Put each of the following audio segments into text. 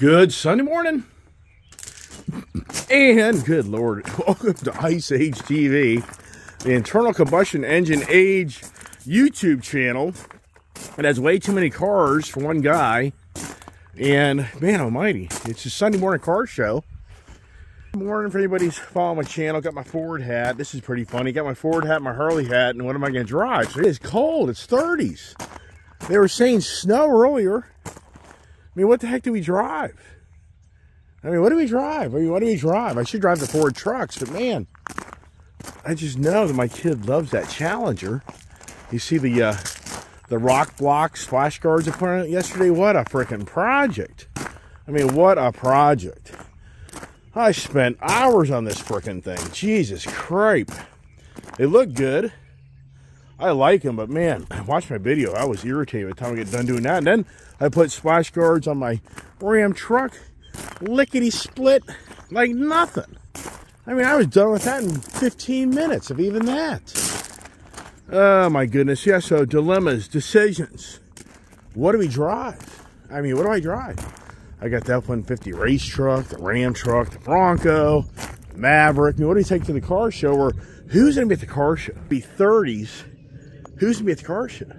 Good Sunday morning. And good Lord, welcome to Ice Age TV, the internal combustion engine age YouTube channel. It has way too many cars for one guy. And man almighty, it's a Sunday morning car show. Good morning for anybody's following my channel. Got my Ford hat. This is pretty funny. Got my Ford hat, my Harley hat, and what am I going to drive? So it is cold. It's 30s. They were saying snow earlier. I mean, what the heck do we drive? I mean, what do we drive? I mean, what do we drive? I should drive the Ford trucks, but man, I just know that my kid loves that Challenger. You see the uh, the rock block splash guards I put on it yesterday? What a freaking project. I mean, what a project. I spent hours on this freaking thing. Jesus Christ. They look good. I like them, but man, watch my video. I was irritated by the time I get done doing that. And then I put splash guards on my Ram truck lickety split like nothing. I mean, I was done with that in 15 minutes, if even that. Oh my goodness. Yeah, so dilemmas, decisions. What do we drive? I mean, what do I drive? I got the F-150 race truck, the Ram truck, the Bronco, the Maverick. I mean, what do you take to the car show? Or who's going to be at the car show? Be 30s. Who's going to be at the car show?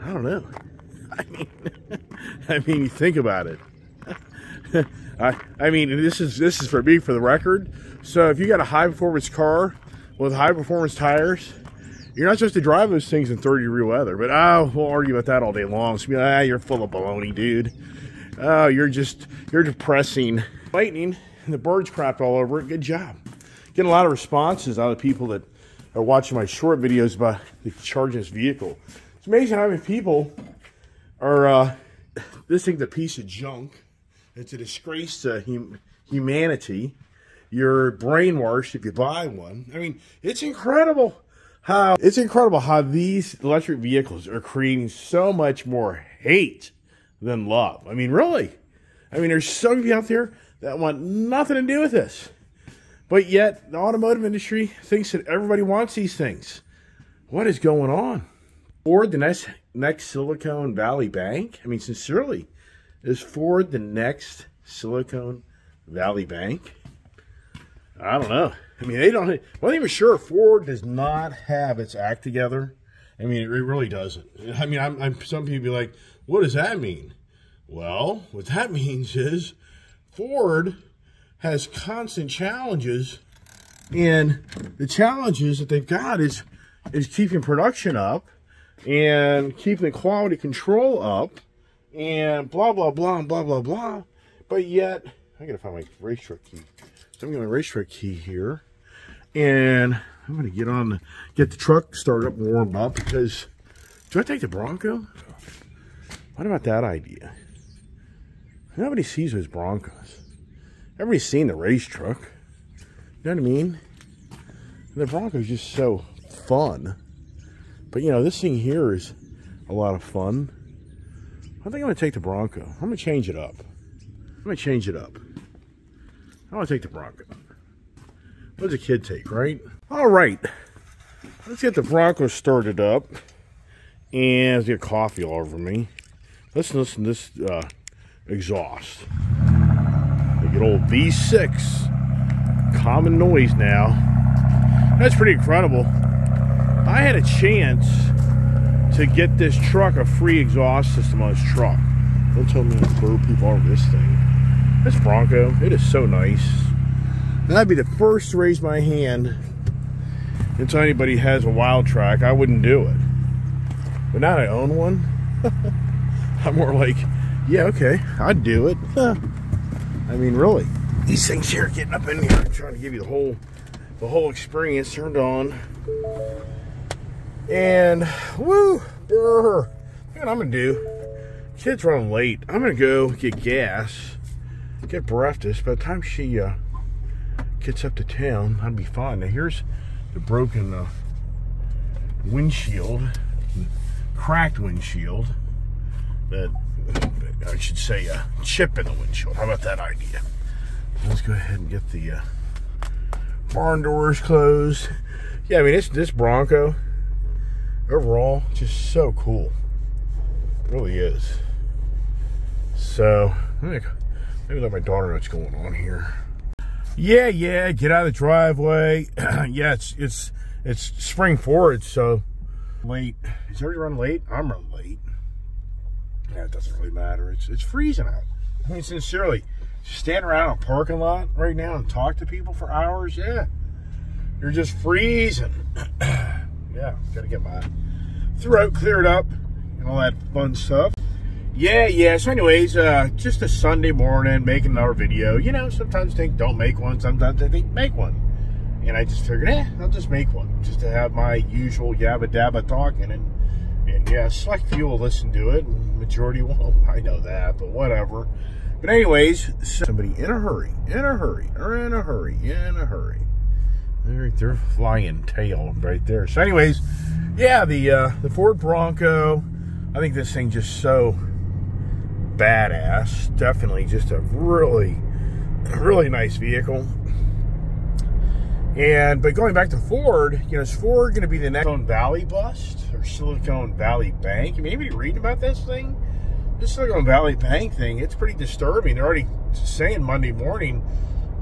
I don't know. I mean, I mean, you think about it. I, I mean, this is this is for me for the record. So if you got a high performance car with high performance tires, you're not supposed to drive those things in 30 degree weather. But oh, we'll argue about that all day long. So be like, ah, you're full of baloney, dude. Oh, you're just you're depressing. Lightning and the birds crapped all over it. Good job. Getting a lot of responses out of people that are watching my short videos about the charging this vehicle. It's amazing how many people are uh, this thing's a piece of junk it's a disgrace to hum humanity. You're brainwashed if you buy one. I mean, it's incredible how it's incredible how these electric vehicles are creating so much more hate than love. I mean, really. I mean, there's some of you out there that want nothing to do with this. But yet, the automotive industry thinks that everybody wants these things. What is going on? Ford, the next, next Silicon Valley Bank? I mean, sincerely, is Ford the next Silicon Valley Bank? I don't know. I mean, they don't. I'm not even sure Ford does not have its act together. I mean, it really doesn't. I mean, I'm, I'm, some people be like, what does that mean? Well, what that means is Ford has constant challenges, and the challenges that they've got is is keeping production up and keeping the quality control up and blah, blah, blah, and blah, blah, blah. But yet, I gotta find my race truck key. So I'm gonna race truck key here. And I'm gonna get on, get the truck started up and warmed up because, do I take the Bronco? What about that idea? Nobody sees those Broncos. Everybody's seen the race truck. You know what I mean? The Bronco's just so fun. But you know, this thing here is a lot of fun. I think I'm going to take the Bronco. I'm going to change it up. I'm going to change it up. I want to take the Bronco. What does a kid take, right? All right. Let's get the Bronco started up. And let's get coffee all over me. Let's listen to this uh, exhaust. The good old V6. Common noise now. That's pretty incredible. I had a chance to get this truck a free exhaust system on this truck. Don't tell me to throw people this thing. This Bronco, it is so nice. And I'd be the first to raise my hand until anybody has a Wildtrak. I wouldn't do it. But now I own one, I'm more like, yeah, okay, I'd do it. I mean, really. These things here getting up in here, I'm trying to give you the whole the whole experience turned on. And woo, brr, what I'm gonna do? Kid's running late. I'm gonna go get gas, get breakfast. By the time she uh, gets up to town, that'll be fine. Now here's the broken uh, windshield, cracked windshield. That I should say a uh, chip in the windshield. How about that idea? Let's go ahead and get the uh, barn doors closed. Yeah, I mean, it's this Bronco overall, just so cool. It really is. So, Maybe, let my daughter know what's going on here. Yeah, yeah, get out of the driveway. yeah, it's it's it's spring forward, so late. Is everybody running late? I'm running late. Yeah, it doesn't really matter. It's it's freezing out. I mean, sincerely, stand around a parking lot right now and talk to people for hours. Yeah, you're just freezing. yeah, gotta get my throat cleared up and all that fun stuff. Yeah, yeah. So, anyways, uh, just a Sunday morning making another video. You know, sometimes think don't make one, sometimes I think make one. And I just figured, eh, I'll just make one just to have my usual yabba dabba talking. And, and yeah, select few will listen to it, and majority won't. I know that, but whatever. But, anyways, somebody in a hurry, in a hurry, or in a hurry, in a hurry. They're, they're flying tail right there. So, anyways, yeah, the uh, the Ford Bronco. I think this thing just so badass. Definitely just a really, really nice vehicle. And but going back to Ford, you know, is Ford going to be the next Silicon Valley bust or Silicon Valley Bank? I mean, maybe reading about this thing, this Silicon Valley Bank thing, it's pretty disturbing. They're already saying Monday morning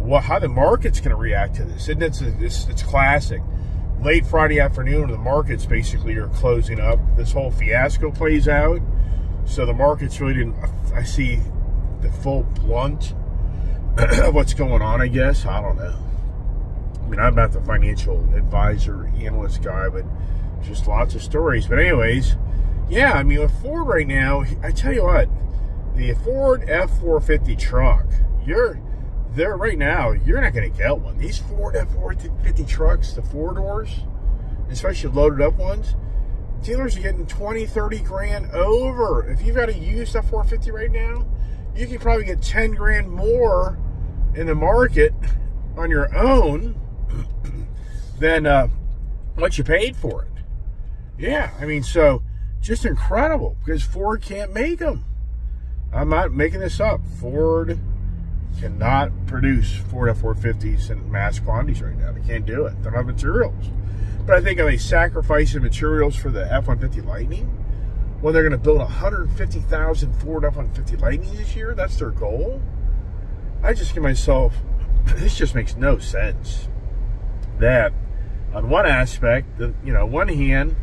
what how the market's going to react to this. And it's it's, it's classic. Late Friday afternoon, the markets basically are closing up. This whole fiasco plays out so the market's really didn't, I see the full blunt of what's going on, I guess. I don't know. I mean, I'm not the financial advisor, analyst guy, but just lots of stories. But anyways, yeah, I mean, with Ford right now, I tell you what, the Ford F450 truck, you're there right now, you're not going to get one. These Ford F450 trucks, the four doors, especially loaded up ones, dealers are getting 20, 30 grand over. If you've got a used F450 right now, you can probably get 10 grand more in the market on your own than uh, what you paid for it. Yeah, I mean, so just incredible because Ford can't make them. I'm not making this up. Ford cannot produce Ford F450s in mass quantities right now. They can't do it. They don't have materials. But I think if they sacrifice the materials for the F-150 Lightning, when they're going to build 150,000 Ford F-150 Lightning this year, that's their goal. I just give myself, this just makes no sense. That on one aspect, the, you know, one hand,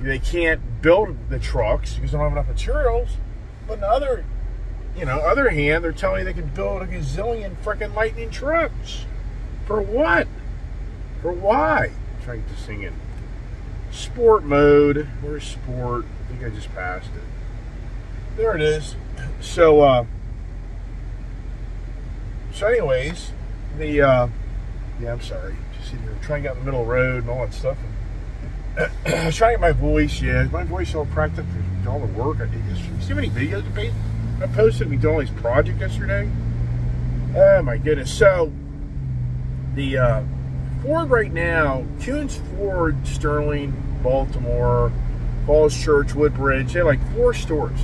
they can't build the trucks because they don't have enough materials. But on the other, you know, other hand, they're telling you they can build a gazillion freaking Lightning trucks. For what? For why? trying to sing in sport mode. Where's sport? I think I just passed it. There it is. So, uh, so anyways, the, uh, yeah, I'm sorry. Just sitting here trying to get in the middle of the road and all that stuff. I was trying to get my voice, yeah. My voice all for all the work I did yesterday. See how many videos I posted doing all these projects yesterday? Oh my goodness. So, the, uh, Ford right now, Koons Ford, Sterling, Baltimore, Falls Church, Woodbridge, they have like four stores.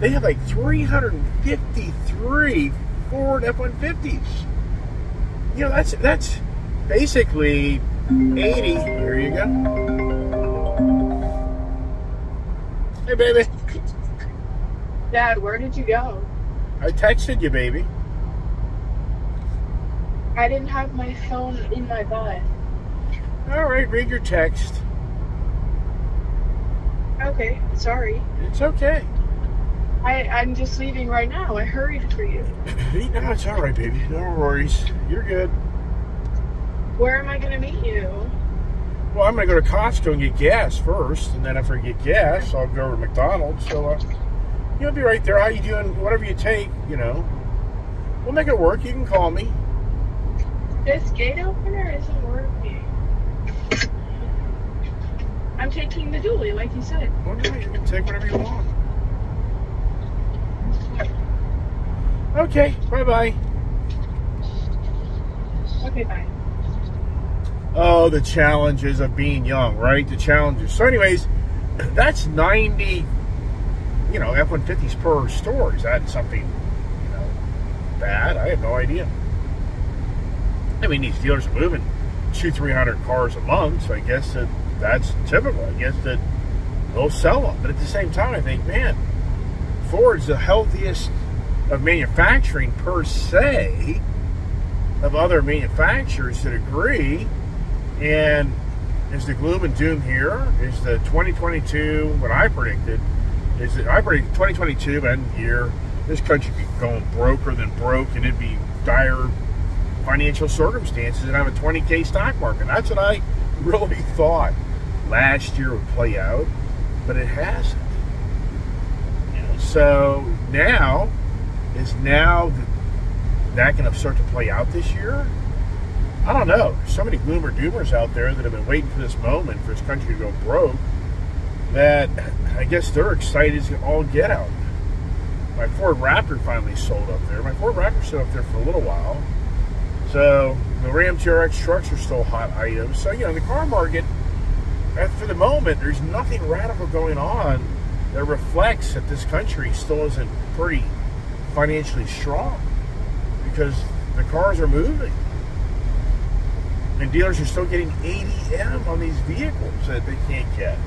They have like 353 Ford F-150s. You know, that's that's basically 80. Here you go. Hey, baby. Dad, where did you go? I texted you, baby. I didn't have my phone in my bag. All right, read your text. Okay, sorry. It's okay. I, I'm just leaving right now. I hurried for you. no, it's all right, baby. No worries. You're good. Where am I going to meet you? Well, I'm going to go to Costco and get gas first, and then after I get gas, I'll go over to McDonald's. So uh, you'll be right there. How you doing? Whatever you take, you know. We'll make it work. You can call me. This gate opener isn't working. I'm taking the dually, like you said. Okay, you can take whatever you want. Okay, bye bye. Okay, bye. Oh, the challenges of being young, right? The challenges. So, anyways, that's 90, you know, F 150s per store. Is that something, you know, bad? I have no idea. I mean, these dealers are moving two, three hundred cars a month, so I guess that that's typical. I guess that they'll sell them. But at the same time, I think, man, Ford's the healthiest of manufacturing per se, of other manufacturers that agree. And is the gloom and doom here? Is the 2022 what I predicted? Is it I predicted 2022 by end year? This country be going broker than broke, and it'd be dire financial circumstances, and have a 20k stock market. That's what I really thought last year would play out, but it hasn't. So now is now that going to start to play out this year? I don't know. There's so many gloomer doomers out there that have been waiting for this moment for this country to go broke that I guess they're excited to all get out. My Ford Raptor finally sold up there. My Ford Raptor sold up there for a little while. So the Ram TRX trucks are still hot items. So, you know, the car market, for the moment, there's nothing radical going on that reflects that this country still isn't pretty financially strong because the cars are moving. And dealers are still getting ADM on these vehicles that they can't get.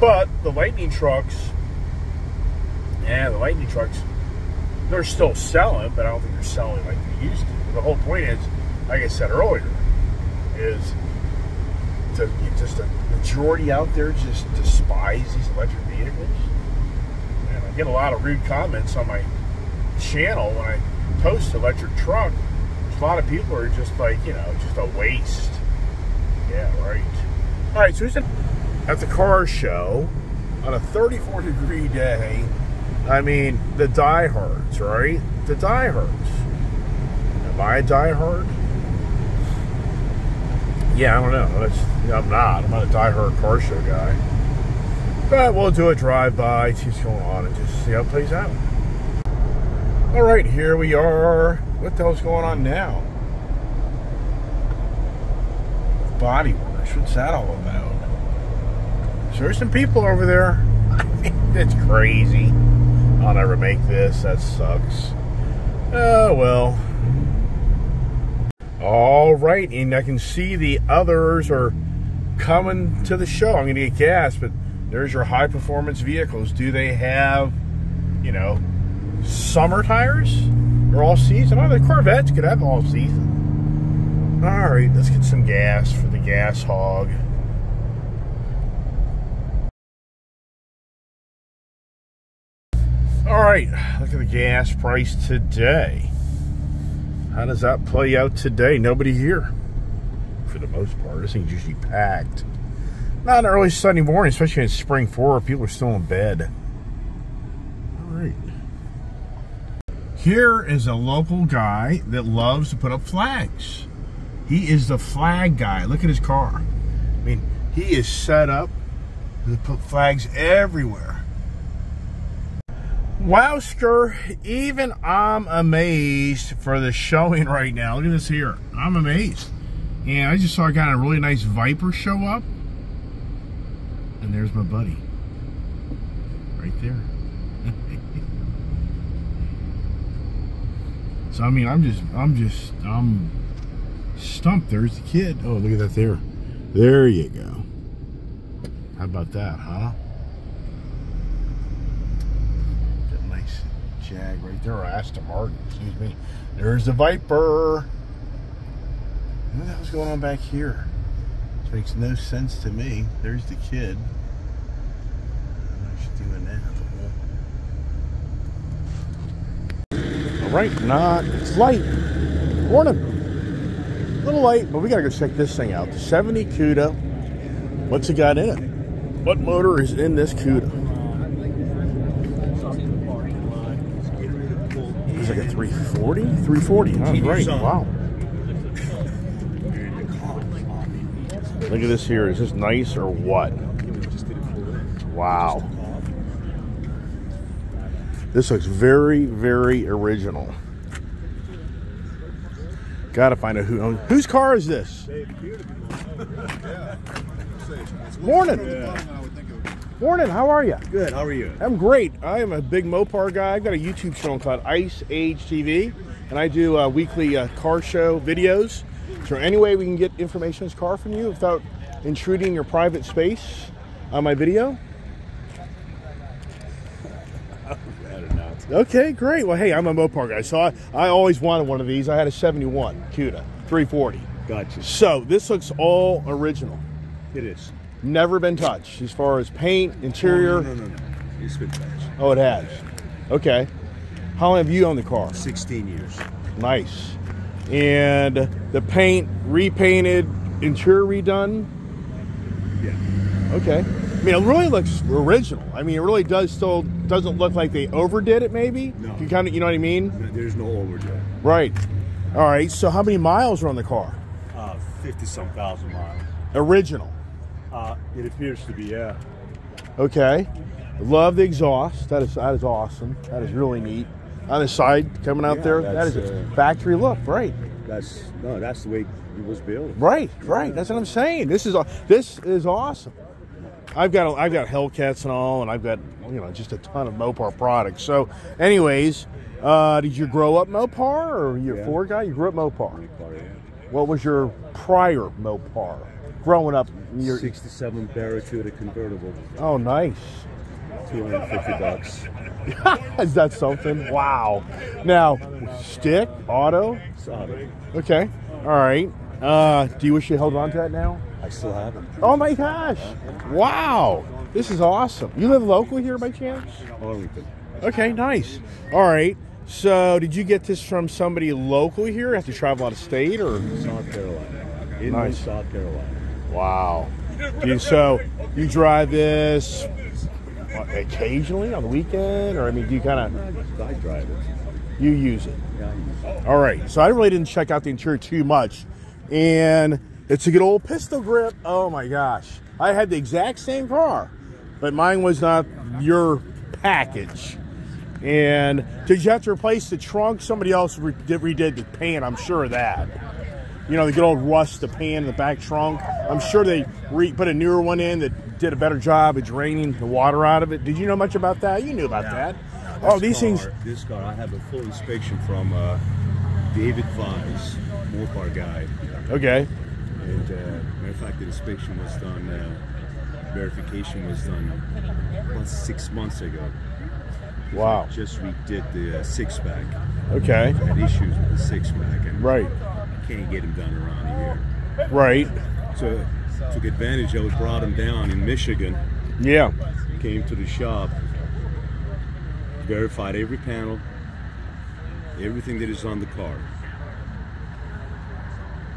But the Lightning trucks, yeah, the Lightning trucks, they're still selling, but I don't think they're selling like they used to. The whole point is, like I said earlier, is to just a majority out there just despise these electric vehicles. And I get a lot of rude comments on my channel when I post electric truck. A lot of people are just like, you know, just a waste. Yeah, right. All right, so at the car show on a 34 degree day. I mean, the diehards, right? The diehards. Am I a diehard? Yeah, I don't know. I'm not. I'm not a diehard car show guy. But we'll do a drive-by, see what's going on, and just see how it plays out. All right, here we are. What the hell's going on now? Body wash. What's that all about? So there's some people over there. That's crazy. I'll never make this. That sucks. Oh, well. All right, and I can see the others are coming to the show. I'm going to get gas, but there's your high performance vehicles. Do they have, you know, summer tires or all season? Oh, the Corvettes could have all season. All right, let's get some gas for the gas hog. All right, look at the gas price today. How does that play out today? Nobody here for the most part. This thing's usually packed. Not an early Sunday morning, especially in spring four. People are still in bed. All right. Here is a local guy that loves to put up flags. He is the flag guy. Look at his car. I mean, he is set up to put flags everywhere. Wowsker, even I'm amazed for the showing right now. Look at this here. I'm amazed. And I just saw a guy a really nice Viper show up. And there's my buddy. Right there. so I mean I'm just I'm just I'm stumped. There's the kid. Oh look at that there. There you go. How about that, huh? Jag right there, or Aston Martin, excuse me. There's the Viper. What the hell's going on back here? This makes no sense to me. There's the kid. What's doing that? All right, not, it's light. Morning. A little light, but we gotta go check this thing out. The 70 CUDA. What's it got in it? What motor is in this CUDA? It's like a 340? 340, huh? Right, wow. Look at this here. Is this nice or what? Wow. This looks very, very original. Gotta find out who owns Whose car is this? Morning. Morning, how are you? Good, how are you? I'm great. I am a big Mopar guy. I've got a YouTube channel called Ice Age TV, and I do uh, weekly uh, car show videos. So any way we can get information on this car from you without intruding your private space on my video? I don't know. Okay, great. Well, hey, I'm a Mopar guy, so I, I always wanted one of these. I had a 71 CUDA 340. Gotcha. So this looks all original. It is. Never been touched as far as paint, interior. No, no, no, no. It's been touched. Oh, it has. Okay. How long have you owned the car? 16 years. Nice. And the paint repainted, interior redone. Yeah. Okay. I mean, it really looks original. I mean, it really does still doesn't look like they overdid it. Maybe. No. You kind of, you know what I mean? No, There's no overdue. Right. All right. So, how many miles are on the car? Uh, 50 some thousand miles. Original. Uh, it appears to be, yeah. Okay. Love the exhaust. That is that is awesome. That is really neat. On the side coming out Yeah, there. That is a uh, factory look. Right. That's no, that's the way it was built. Right. Right. That's what I'm saying. This is this is awesome. I've got I've got Hellcats and all, and I've got you know just a ton of Mopar products. So, anyways, uh, did you grow up Mopar or you're a Ford guy? You grew up Mopar. Yeah. What was your prior Mopar? Growing up, your 67 Barracuda convertible, oh nice. 250 bucks. is that something? Wow. Now, stick auto. Solid. Okay. All right. Uh, do you wish you held on to that now? I still have it. Oh my gosh! Wow, this is awesome. You live local here by chance? Arlington, Okay, nice. All right. So, did you get this from somebody local here? Have to travel out of state, or South Carolina. In Nice. South Carolina. wow? So you drive this Uh, occasionally on the weekend, or I mean, do you kind of I drive it. you use it? Yeah, I use it. All right. So I really didn't check out the interior too much, and it's a good old pistol grip. Oh my gosh! I had the exact same car, but mine was not your package. And did you have to replace the trunk? Somebody else re- redid the pan. I'm sure of that. You know, the good old rust, the pan in the back trunk. I'm sure they put a newer one in that did a better job of draining the water out of it. Did you know much about that? You knew about that. Oh, these car- things. This car, I have a full inspection from uh, David Vise, Mopar guy. Okay. And uh, matter of fact, the inspection was done, uh, verification was done about six months ago. Wow. Just redid the uh, six pack. Okay. Had issues with the six pack, and Right. can't get them done around here. Right. So took advantage of it, brought him down in Michigan, Yeah. came to the shop, verified every panel, everything that is on the car.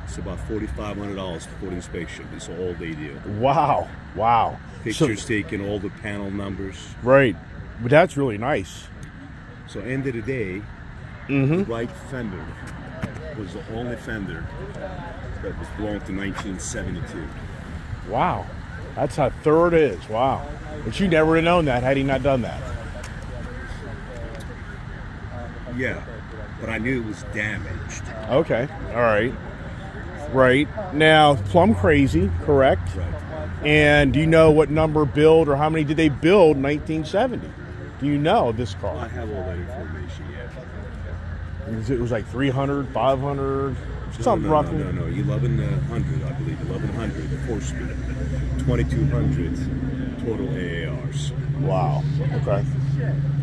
It's about forty-five hundred dollars for the inspection. It's all they do. Wow. Wow. So- Pictures taken, all the panel numbers. right. But that's really nice. So end of the day, Mm-hmm. the right fender was the only fender that was belonged to 1972. Wow. That's how thorough it is. Wow. But you never would have known that had he not done that. Yeah, but I knew it was damaged. Okay. All right. Right. Now, plum crazy, correct? Right. And do you know what number build or how many did they build in 1970? Do you know this car? I have all that information. Yeah. Was- It was like 300, 500, something no, no, roughly. No, no, no. 1100, I believe. 1100, four speed. 2200 total AARs. Wow. Okay.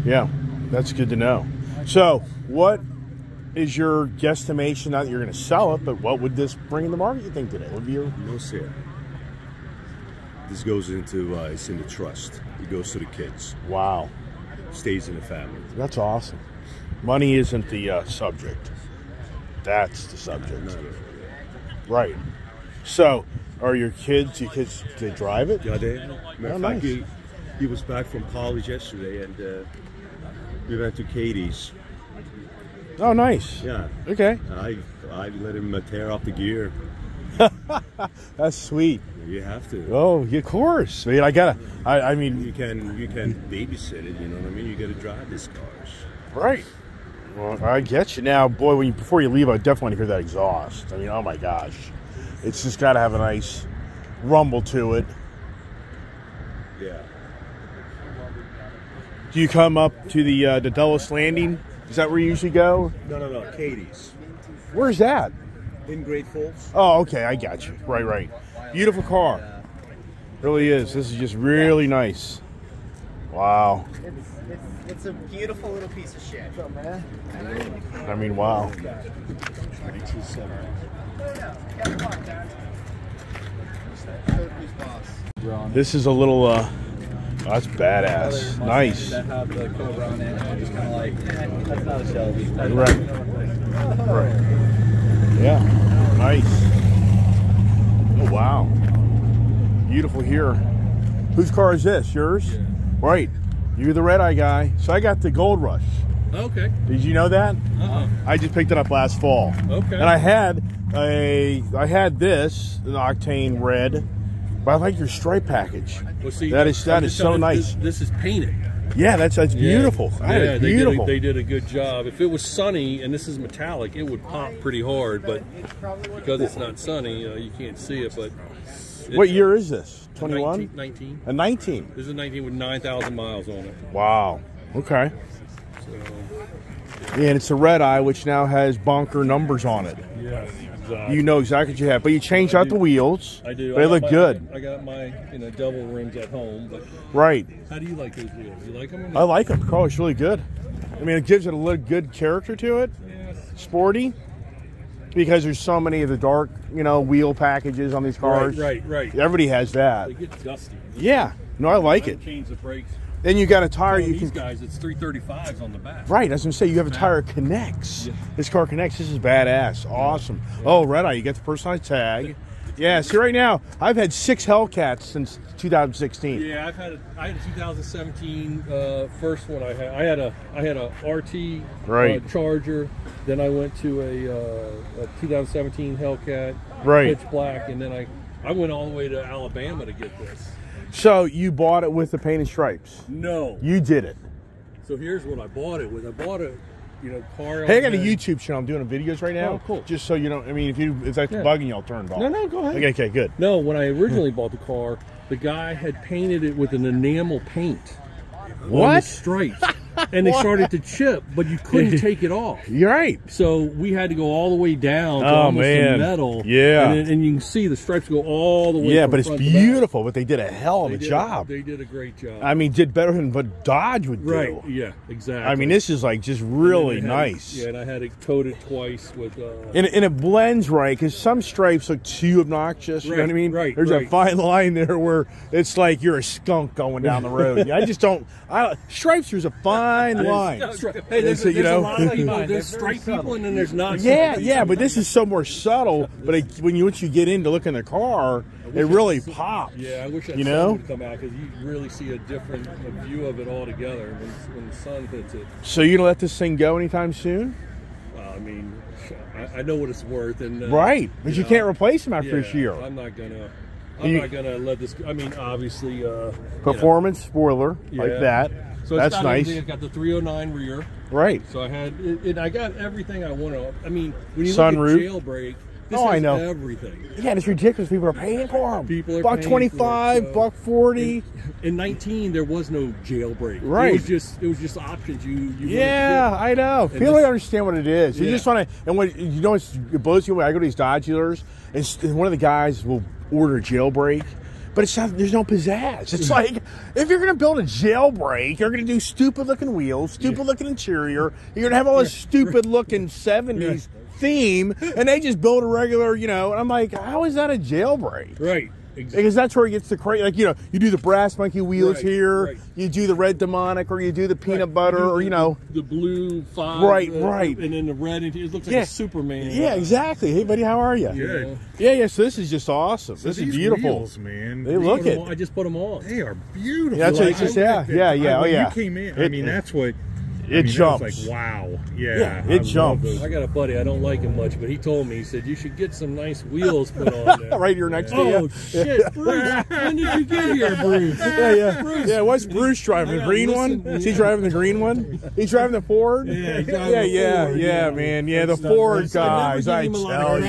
Yeah, that's good to know. So, what is your guesstimation? Not that you're going to sell it, but what would this bring in the market? You think today? Would be your No sale. This goes into, uh, it's in the trust. It goes to the kids. wow. Stays in the family. That's awesome. Money isn't the uh, subject. That's the subject. Right. So, are your kids? Your kids? They drive it? Yeah, they. Matter Oh, nice. fact, he, he was back from college yesterday, and uh, we went to Katie's. Oh, nice. Yeah, Okay. I I let him uh, tear off the gear. That's sweet. You have to. Oh, of course. I mean, I gotta. I, I mean, You can you can babysit it. You know what I mean? You got to drive these cars. Right. Well, I get you now, boy. When you, before you leave, I definitely want to hear that exhaust. I mean, oh my gosh, it's just got to have a nice rumble to it. Yeah. Do you come up to the uh, the Dulles Landing? Is that where you usually go? No, no, no. Katie's Where's that? in Great Falls. Oh, okay, I got you. Right, right. Beautiful car. Really is. This is just really nice. Wow. It's a beautiful little piece of shit. man. I mean, wow. This is a little, uh, oh, that's badass. Nice. That have the Cobra on it. I'm just kind of like, that's not a Shelby. Right. Right. Yeah. Nice. Oh, wow. Beautiful here. Whose car is this? Yours? Right. You're the red eye guy. So I got the Gold Rush. Okay. Did you know that? Uh-uh. I just picked it up last fall. Okay. And I had a I had this, an octane red, but I like your stripe package. Well, see, That is- that is so nice. This, this is painted. Yeah, that's that's beautiful. Yeah, That is they beautiful. did, a, they did a good job. If it was sunny and this is metallic, it would pop pretty hard. But because it's not sunny, uh, you can't see it. But what year is this? 21? 19, 19. A 19. This is a 19 with 9,000 miles on it. Wow. Okay. So, And it's a red eye, which now has bonker numbers on it. yeah, exactly. You know exactly what you have, but you changed out the wheels. I do. They I look my- good. I got my you know double rims at home. But Right. how do you like those wheels? You like them? I like them. Oh, it's really good. I mean, it gives it a little good character to it. Yeah. Sporty. Because there's so many of the dark, you know, wheel packages on these cars. Right, right, right. Everybody has that. They get dusty. Yeah. No, I like it. Change the brakes. Then you got a tire On you these can. guys, it's 335s on the back. Right, as I say you have a tire that connects. Yeah. This car connects. This is badass. Awesome. Oh, red eye, you get the personalized tag. Yeah. See, right now I've had six Hellcats since 2016. Yeah, I've had a, I had a 2017 uh, first one. I had I had a I had a RT Right. uh, Charger. Then I went to a, uh, a 2017 Hellcat, Right. pitch black, and then I I went all the way to Alabama to get this. So you bought it with the painted stripes. No. You did it. So here's what I bought it with. I bought a you know car. Hey, I got a YouTube channel. I'm doing videos right now. Oh, cool. Just so you don't. I mean, if you if that's Yeah. bugging you, I'll turn it off. No, no, go ahead. Okay, okay, good. No, when I originally bought the car, the guy had painted it with an enamel paint. What? stripes. and they started to chip, but you couldn't take it off. You're right. So we had to go all the way down to Oh, almost man. the metal. Yeah. And, and you can see the stripes go all the way Yeah, but it's front to back. beautiful. But they did a hell of They a job. They did a great job. I mean, did better than what Dodge would do. right. Yeah, exactly. I mean, this is like just really they had it- nice. yeah, and I had it coated twice with. Uh, And, and it blends right because some stripes look too obnoxious. You know Right, what I mean? right, There's a fine line there where it's like you're a skunk going down the road. I just don't. I stripes. There's a fine line. Stri- hey, there's, a- there's you know- a lot of people. There's stripe people, and then there's not. Yeah, stripe yeah, but this is so more subtle. But it, when you once you get in to look in the car, it really pops. Yeah, I wish that You sun know? would come out because you really see a different a view of it altogether when, when the sun hits it. So you gonna let this thing go anytime soon? Uh, I mean, I, I know what it's worth, and uh, right, but you, know, can't replace them after yeah, this year. I'm not gonna. I'm You- not gonna let this. I mean, obviously, uh, you know, Performance spoiler Yeah. like that. So That's got nice. everything. It's got the 309 rear. Right. So I had, it, it, I got everything I want to. I mean, when you Sunroof. look at jailbreak, this Oh, I know. everything. Yeah, it's ridiculous. People are paying for them. People are buck it, twenty-five, so- buck forty. In 19, there was no jailbreak. Right. It was just, it was just options you. you Yeah. I know. And People don't understand what it is. You Yeah. just want to, and when you know, it's, it blows you away. I go to these Dodge dealers, and and one of the guys will order a jailbreak, but it's not. There's no pizzazz. It's like if you're going to build a jailbreak, you're going to do stupid looking wheels, stupid looking interior. You're going to have all this stupid looking '70s theme, and they just build a regular, you know. And I'm like, how is that a jailbreak? Right. Exactly. Because that's where it gets the crazy. Like you know, you do the brass monkey wheels Right, here, right. you do the red demonic, or you do the peanut butter, The- or you know. the blue five, Right, uh, right. and then the red. It looks like Yeah. a Superman. Yeah, exactly. Hey, buddy, how are you? Good. Yeah, yeah. So this is just awesome. this is beautiful. wheels, man. They I look it. on- I just put them on. They are beautiful. Yeah, that's what it's just- I yeah, yeah, yeah, oh, yeah. You came in. It- I mean, that's what. It I mean, that was jumps. like wow. Yeah. Yeah, it I jumps. I got a buddy. I don't like him much, but he told me he said you should get some nice wheels put on there. right here next to you. Oh shit, Bruce! when did you get here, Bruce? Yeah, yeah, Bruce. yeah. What's Bruce driving? The green gotta one? listen, Is he driving the green one? He's driving the Ford. Yeah, he's yeah, yeah, Ford, yeah, yeah. man. Yeah, the Ford racing. I never guys. gave I him a lot tell of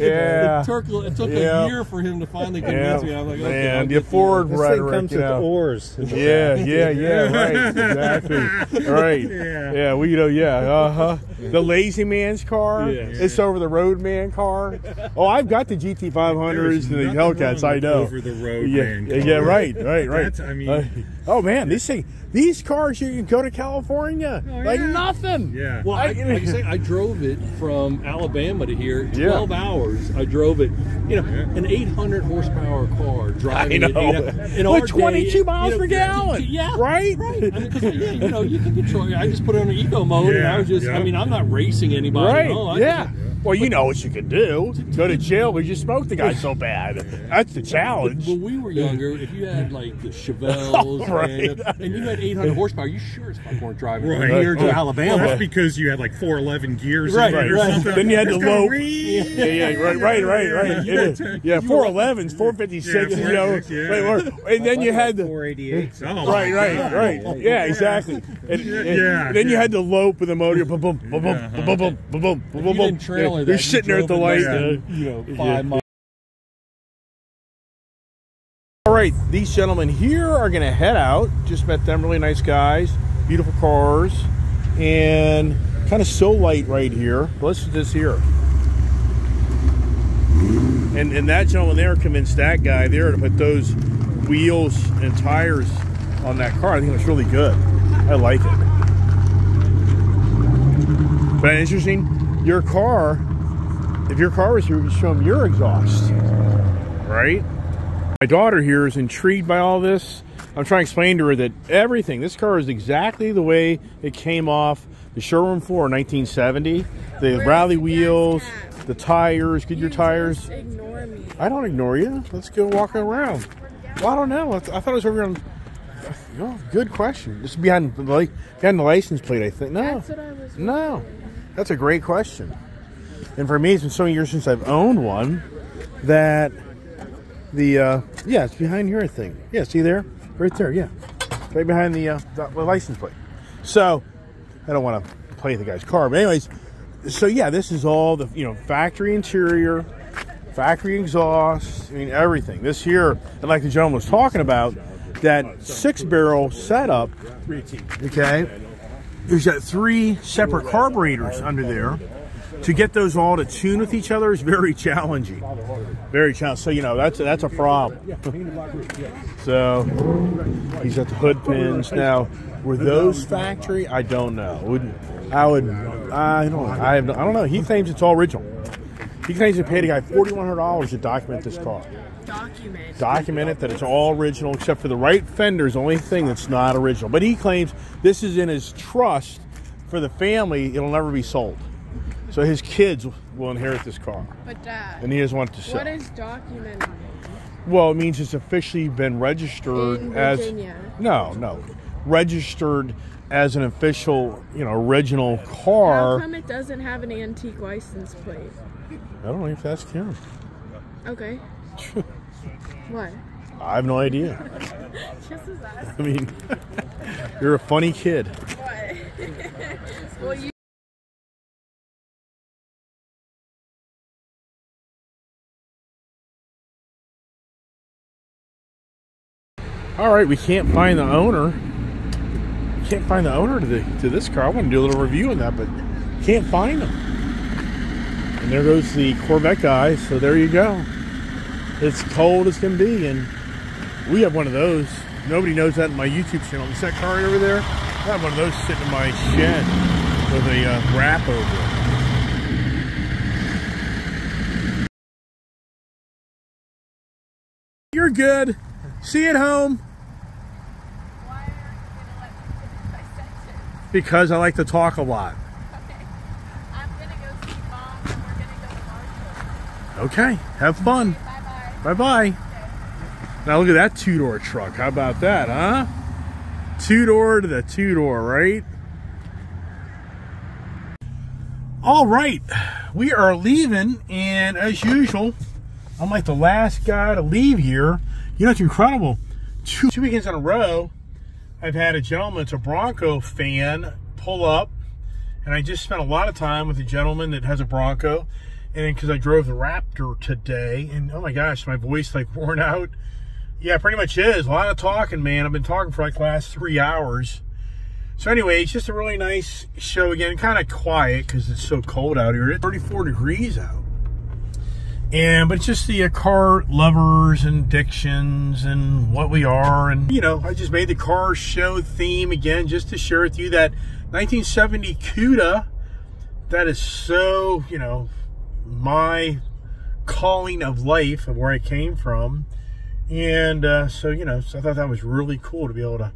you. Yeah. It took, it took Yeah. a year for him to finally convince me. I'm like, okay, man, the get Ford This rhetoric. thing comes you with know. oars. Yeah, yeah, yeah, right, exactly, right. Yeah. Yeah, we you know, yeah, uh huh. The lazy man's car, Yes. it's over the road man car. Oh, I've got the GT 500s and the Hellcats. I know. Over the road, yeah, man. yeah, yeah, right, right, right. That's- I mean- Uh, oh man, these things. These cars, you can go to California like nothing. Yeah. Well, I, like I say, I drove it from Alabama to here, Yeah. 12 hours. I drove it, you know, an 800 horsepower car driving I it. know. eight- in With our 22 day, miles you know, per gallon. Yeah. Right? Right. I mean, 'cause, yeah, you know, you can control it. I just put it on eco mode and I was just, Yeah, I mean, I'm not racing anybody. Right. No, yeah. Just- Well, you know what you can do. Go to jail because you smoked the guy so bad. That's the challenge. When we were younger, if you had like the Chevelles Right. and, and you had 800 horsepower, you sure as fuck weren't driving Right. here to. Alabama. Well, that's because you had like 411 gears Right, in it or right. something. Then you had to It's gonna lope. Yeah, yeah, right, right, right, right. Yeah, It is. Yeah, four elevens, four fifty six, Yeah, you know. 456, yeah. Wait, or- and then you had the 488. Oh, right, my right, God. right. Yeah, exactly. And, and Yeah, then you yeah. had the lope with the motor. Boom, boom, boom, boom, boom, boom, boom, boom, boom, If boom, didn't trailer boom. that, You're you sitting there at the light. less you know, Yeah. five miles. All right, these gentlemen here are going to head out. Just met them, really nice guys, beautiful cars, and kind of so light right here. But Listen to this here. And and that gentleman there convinced that guy there to put those wheels and tires on that car. I think it was really good. I like it. But interesting, your car. If your car was here, you show them your exhaust, right? My daughter here is intrigued by all this. I'm trying to explain to her that everything, this car is exactly the way it came off the showroom floor in 1970. The Where's rally the wheels, the tires, Goodyear You tires. ignore me. I don't ignore you. Let's go walk around. Well, I don't know. I, th- I thought it was over here on. Oh, good question. Just behind the behind the license plate, I think. No, That's what I was. no, that's a great question. And for me, it's been so many years since I've owned one that the uh, yeah, it's behind here. I think. Yeah, see there, right there. Yeah, right behind the, uh, the license plate. So I don't want to play the guy's car, but anyways, so yeah, this is all the you know factory interior, factory exhaust. I mean everything. This here, and like the gentleman was talking about, that six barrel setup. Okay, there's got three separate carburetors under there. To get those all to tune with each other is very challenging. Very challenging. So you know that's that's a problem. so he's got the hood pins now. Were those factory? I don't know. Would I would I don't I have I don't know. He claims it's all original. He claims he paid a guy forty one hundred dollars to document this car. Document. Document it that it's all original except for the right fender's the only thing that's not original. But he claims this is in his trust for the family. It'll never be sold. So his kids will inherit this car, But Dad, and he doesn't want to sell. what is document? Well, it means it's officially been registered In as Virginia. no, no, registered as an official, you know, original car How come it doesn't have an antique license plate? I don't know if that's him. Okay. what? I have no idea. Just. I mean, you're a funny kid. What? well, you. All right, we can't find the owner. Can't find the owner to the to this car. I want to do a little review on that, but can't find him. And there goes the Corvette guy. So there you go. It's cold as can be, and we have one of those. Nobody knows that in my YouTube channel. Is that car right over there? I have one of those sitting in my shed with a uh, wrap over it. You're good. See you at home. Why are you gonna let me finish my sentence? Because I like to talk a lot. Okay. I'm gonna go see mom and we're gonna go to Marshall. Okay, have fun. Bye bye. Bye bye. Now look at that two door truck. How about that, huh? Two door to the two door, right? All right, we are leaving, and as usual, I'm like the last guy to leave here. You know, it's incredible. Two, two weekends in a row, I've had a gentleman, it's a Bronco fan, pull up, and I just spent a lot of time with a gentleman that has a Bronco, and because I drove the Raptor today, and oh my gosh, my voice like worn out. Yeah, pretty much is. A lot of talking, man. I've been talking for like the last three hours. So anyway, it's just a really nice show again. Kind of quiet because it's so cold out here. It's 34 degrees out. And but it's just the uh, car lovers and addictions and what we are, and you know, I just made the car show theme again just to share with you that 1970 Cuda. That is so you know my calling of life of where I came from, and uh, so you know, so I thought that was really cool to be able to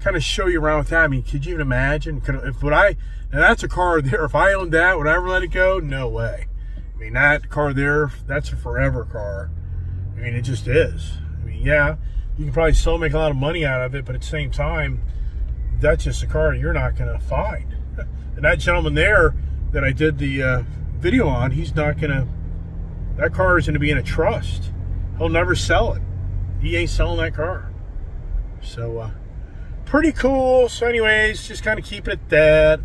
kind of show you around with that. I mean, could you even imagine? Could if would I? And that's a car there. If I owned that, would I ever let it go? No way. I mean, that car there, that's a forever car. I mean, it just is. I mean, yeah, you can probably still make a lot of money out of it, but at the same time, that's just a car you're not going to find. And that gentleman there that I did the uh, video on, he's not going to, that car is going to be in a trust. He'll never sell it. He ain't selling that car. So, uh, pretty cool. So, anyways, just kind of keep it at that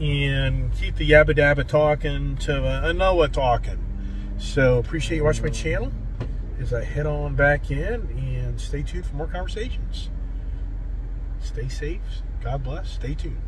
and keep the yabba dabba talking to uh, Noah talking. So appreciate you watching my channel as I head on back in and stay tuned for more conversations. Stay safe. God bless. Stay tuned.